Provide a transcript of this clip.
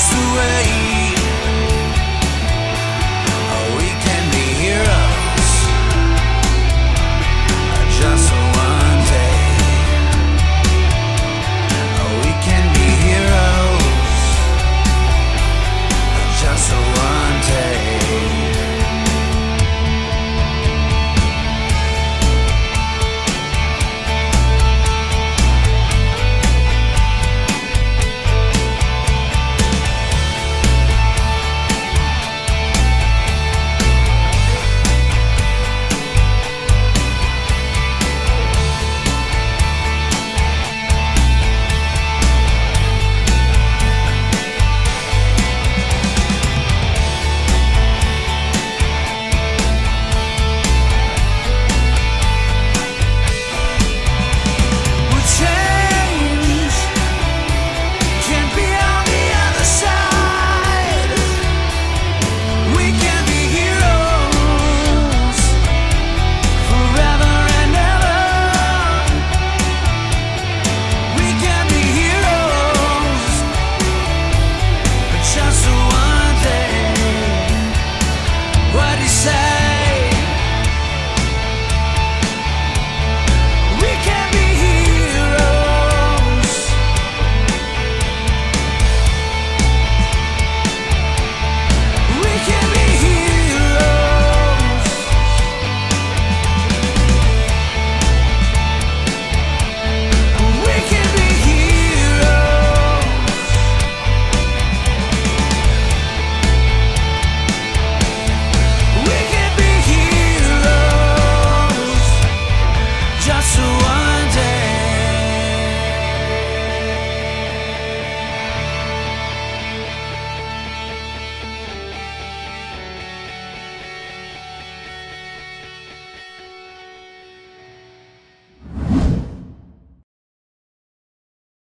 us away.